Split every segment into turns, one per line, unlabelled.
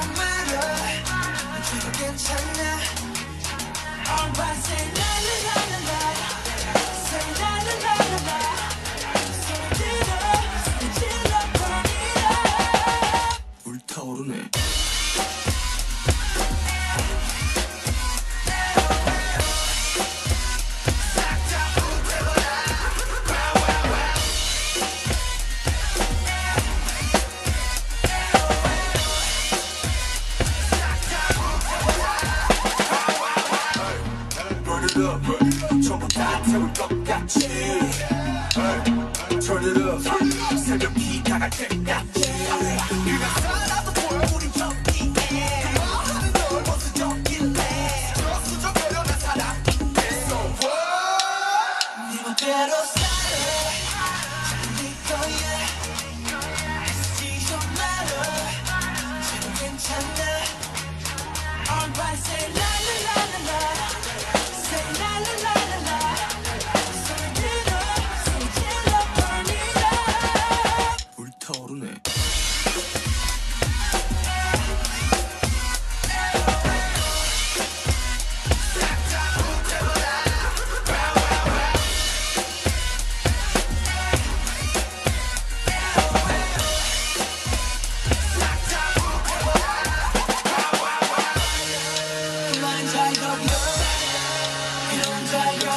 so. 다 태울 것 같지? Turn it up 새벽 비 나갈 때까지?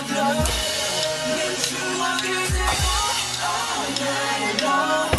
love, makes you love all night long.